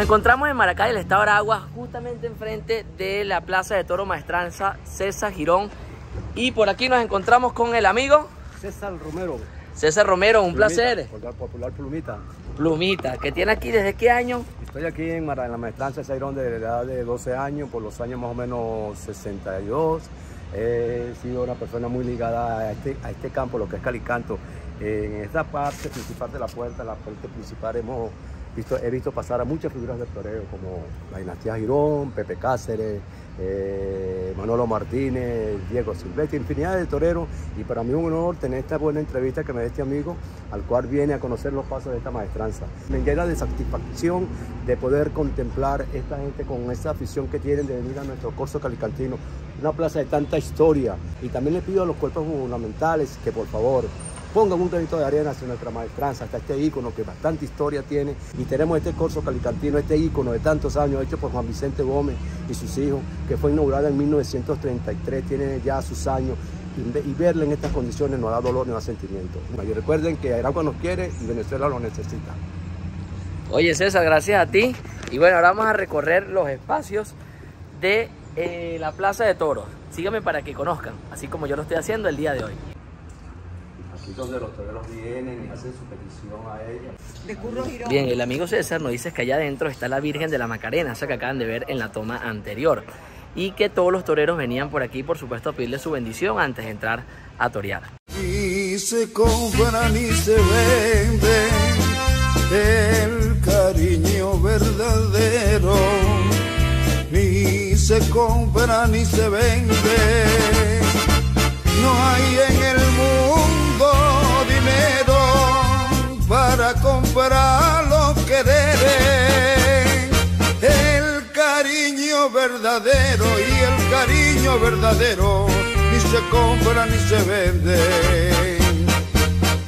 Nos encontramos en Maracay, el estado de Aragua, justamente enfrente de la Plaza de Toro Maestranza César Girón. Y por aquí nos encontramos con el amigo César Romero. César Romero, un Plumita, placer. Popular, popular Plumita. Plumita, que tiene aquí desde qué año? Estoy aquí en, Mara- en la maestranza de Sairón de la edad de 12 años, por los años más o menos 62. He sido una persona muy ligada a este, a este campo, lo que es Calicanto. En esta parte principal de la puerta, la parte principal, hemos he visto pasar a muchas figuras del toreo, como la dinastía Girón, Pepe Cáceres, eh, Manolo Martínez, Diego Silvestre, infinidad de toreros. Y para mí es un honor tener esta buena entrevista que me da este amigo, al cual viene a conocer los pasos de esta maestranza. Me llena de satisfacción de poder contemplar esta gente con esa afición que tienen de venir a nuestro corso calicantino, una plaza de tanta historia. Y también le pido a los cuerpos gubernamentales que por favor pongan un granito de arena hacia nuestra maestranza, hasta este ícono que bastante historia tiene. Y tenemos este corso calicantino, este ícono de tantos años, hecho por Juan Vicente Gómez y sus hijos, que fue inaugurada en 1933, tiene ya sus años. Y, ve- y verla en estas condiciones no da dolor ni da sentimiento. Y recuerden que Aragua nos quiere y Venezuela lo necesita. Oye César, gracias a ti. Y bueno, ahora vamos a recorrer los espacios de eh, la Plaza de Toros. Síganme para que conozcan, así como yo lo estoy haciendo el día de hoy. Los toreros vienen y hacen su petición a ella. Bien, el amigo César nos dice que allá adentro está la Virgen de la Macarena, esa que acaban de ver en la toma anterior. Y que todos los toreros venían por aquí, por supuesto, a pedirle su bendición antes de entrar a torear. Ni se compra ni se vende el cariño verdadero. Ni se compra ni se vende. No hay en el y el cariño verdadero ni se compra ni se vende.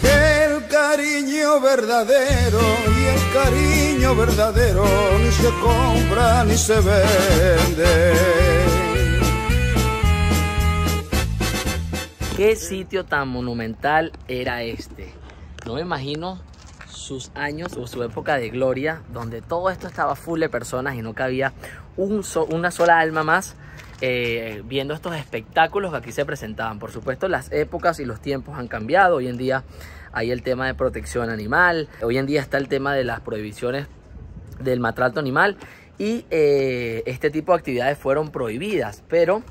Que el cariño verdadero y el cariño verdadero ni se compra ni se vende. ¿Qué sitio tan monumental era este? No me imagino sus años o su época de gloria, donde todo esto estaba full de personas y no cabía una sola alma más eh, viendo estos espectáculos que aquí se presentaban. Por supuesto, las épocas y los tiempos han cambiado. Hoy en día hay el tema de protección animal, hoy en día está el tema de las prohibiciones del maltrato animal y eh, este tipo de actividades fueron prohibidas, pero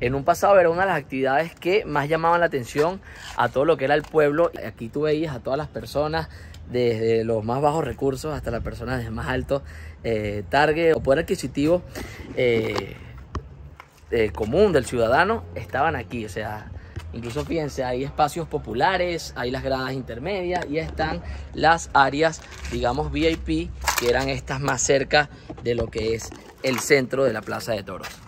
en un pasado era una de las actividades que más llamaban la atención a todo lo que era el pueblo. Aquí tú veías a todas las personas, desde los más bajos recursos hasta las personas de más alto eh, target o poder adquisitivo eh, eh, común del ciudadano, estaban aquí. O sea, incluso fíjense, hay espacios populares, hay las gradas intermedias y están las áreas, digamos, VIP, que eran estas más cerca de lo que es el centro de la Plaza de Toros.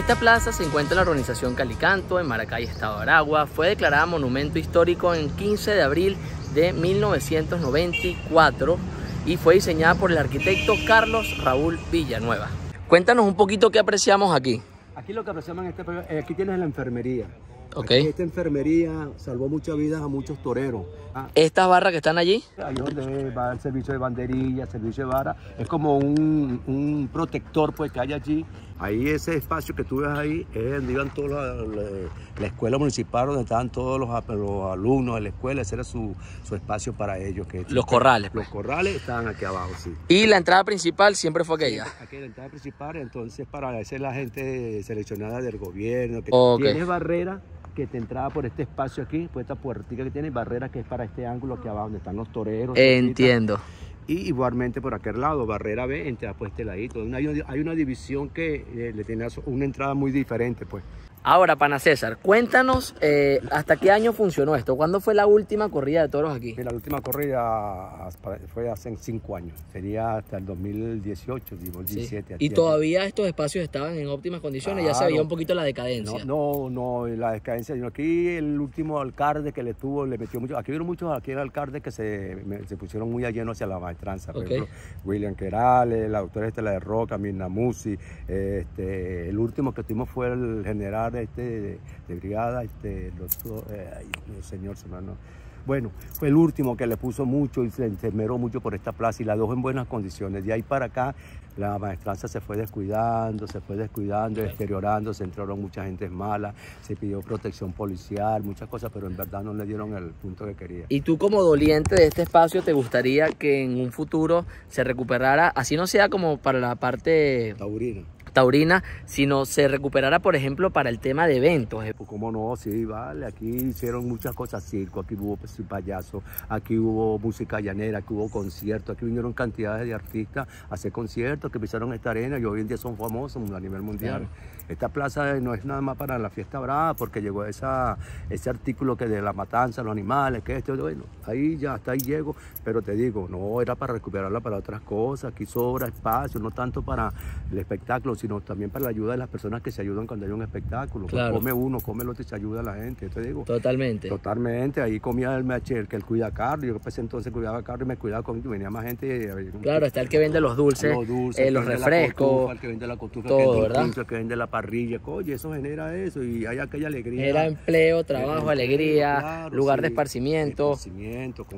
Esta plaza se encuentra en la organización Calicanto, en Maracay, Estado de Aragua. Fue declarada monumento histórico en 15 de abril de 1994 y fue diseñada por el arquitecto Carlos Raúl Villanueva. Cuéntanos un poquito qué apreciamos aquí. Aquí lo que apreciamos en este eh, aquí tienes la enfermería. Ok. Aquí esta enfermería salvó muchas vidas a muchos toreros. Ah, Estas barras que están allí, Ahí es donde va el servicio de banderilla, servicio de vara. Es como un, un protector pues, que hay allí. Ahí ese espacio que tú ves ahí es donde iban todos los, la, la escuela municipal, donde estaban todos los, los alumnos de la escuela. Ese era su, su espacio para ellos. Que, Los corrales, Los corrales estaban aquí abajo, sí. y la entrada principal siempre fue aquella. Aquí la entrada principal, entonces para es la gente seleccionada del gobierno. Que Ok. Tienes barrera que te entraba por este espacio aquí, por esta puertica que tiene, barrera que es para este ángulo aquí abajo donde están los toreros. Entiendo. Y igualmente por aquel lado, barrera B, entra por este ladito. Hay una, hay una división que eh, le tiene una entrada muy diferente, pues. Ahora, Pana César, cuéntanos eh, hasta qué año funcionó esto. ¿Cuándo fue la última corrida de toros aquí? Mira, la última corrida fue hace cinco años. Sería hasta el 2018, digo, Sí. 17. Y aquí. todavía estos espacios estaban en óptimas condiciones, ya se veía un poquito la decadencia. No, no, no, la descadencia. sino Aquí el último alcalde que le tuvo, le metió mucho. Aquí vieron muchos aquí alcaldes que se, pusieron muy a lleno hacia la maestranza. Por ejemplo, William Querales, la doctora Estela de Roca, Mirna Musi. Este, el último que tuvimos fue el general este, de, de brigada, este, el doctor, eh, mío, señor. Bueno, fue el último que le puso mucho y se esmeró mucho por esta plaza y la dejó en buenas condiciones. De ahí para acá, la maestranza se fue descuidando, se fue descuidando, deteriorando, se entraron mucha gente mala, se pidió protección policial, muchas cosas, pero en verdad no le dieron el punto que quería. Y tú como doliente de este espacio, ¿te gustaría que en un futuro se recuperara, así no sea como para la parte Taurina. Taurina, sino se recuperara, por ejemplo, para el tema de eventos? Pues cómo no, sí, vale, aquí hicieron muchas cosas, circo, aquí hubo pues, payaso, aquí hubo música llanera, aquí hubo conciertos, aquí vinieron cantidades de artistas a hacer conciertos que pisaron esta arena y hoy en día son famosos a nivel mundial. Esta plaza no es nada más para la fiesta brava porque llegó esa, ese artículo que de la matanza, los animales, que esto, bueno, ahí ya, hasta ahí llego, pero te digo, no era para recuperarla para otras cosas, aquí sobra espacio, no tanto para el espectáculo, sino también para la ayuda de las personas que se ayudan cuando hay un espectáculo. Pues Claro. come uno, come el otro y se ayuda a la gente, yo te digo. Totalmente. Totalmente, ahí comía el MH, el que él cuida a Carlos, yo pues entonces cuidaba a Carlos y me cuidaba conmigo, venía más gente. Claro, está el que vende los dulces, los, dulces, eh, los refrescos. el que vende la cotufa, todo, el que vende ¿verdad? pincho, el que vende la parrilla, oye, eso genera eso y hay aquella alegría. Era empleo, trabajo, alegría, claro, lugar de esparcimiento.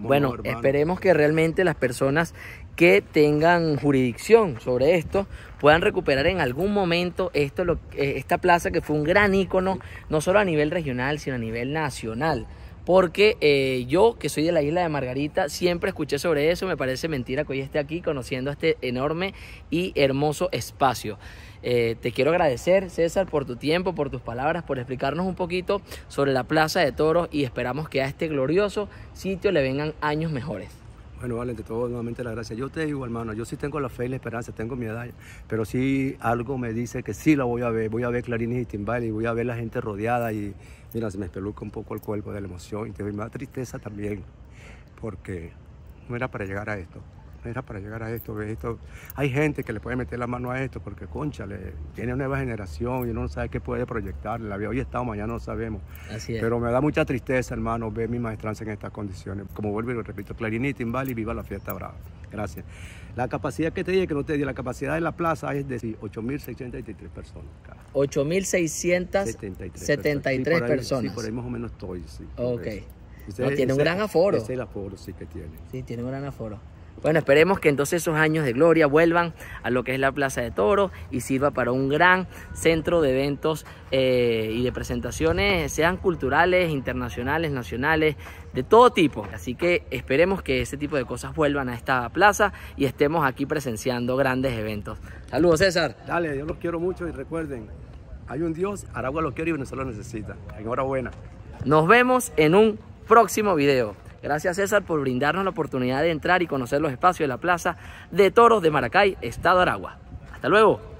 Bueno, no, esperemos que realmente las personas que tengan jurisdicción sobre esto puedan recuperar en algún momento esto, lo- eh, esta plaza que fue un gran ícono, no solo a nivel regional, sino a nivel nacional. Porque eh, yo, que soy de la isla de Margarita, siempre escuché sobre eso. Me parece mentira que hoy esté aquí conociendo este enorme y hermoso espacio. Eh, te quiero agradecer, César, por tu tiempo, por tus palabras, por explicarnos un poquito sobre la Plaza de Toros y esperamos que a este glorioso sitio le vengan años mejores. Bueno, vale, ante todo, nuevamente la gracia. Yo te digo, hermano, yo sí tengo la fe y la esperanza, tengo mi edad, pero sí algo me dice que sí la voy a ver, voy a ver clarines y timbales y voy a ver la gente rodeada y mira, se me espeluca un poco el cuerpo de la emoción y te me da tristeza también, porque no era para llegar a esto, era para llegar a esto, esto. Hay gente que le puede meter la mano a esto porque, concha, tiene una nueva generación y uno no sabe qué puede proyectar. La hoy estado, mañana no sabemos. Así es. Pero me da mucha tristeza, hermano, ver mi maestranza en estas condiciones. Como vuelvo y lo repito, timbal y viva la fiesta brava. Gracias. La capacidad que te dije, que no te di, la capacidad de la plaza es de sí, 8.673 personas. acá. 8.673 Sí, por ahí- personas. Sí, por ahí más o menos estoy, sí. Ok. No, tiene un gran aforo. Ese es el aforo, sí que tiene. Sí, tiene un gran aforo. Bueno, esperemos que entonces esos años de gloria vuelvan a lo que es la Plaza de Toros y sirva para un gran centro de eventos eh, y de presentaciones, sean culturales, internacionales, nacionales, de todo tipo. Así que esperemos que ese tipo de cosas vuelvan a esta plaza y estemos aquí presenciando grandes eventos. Saludos, César. Dale, yo los quiero mucho y recuerden, hay un Dios, Aragua lo quiere y Venezuela lo necesita. Enhorabuena. Nos vemos en un próximo video. Gracias César por brindarnos la oportunidad de entrar y conocer los espacios de la Plaza de Toros de Maracay, Estado Aragua. Hasta luego.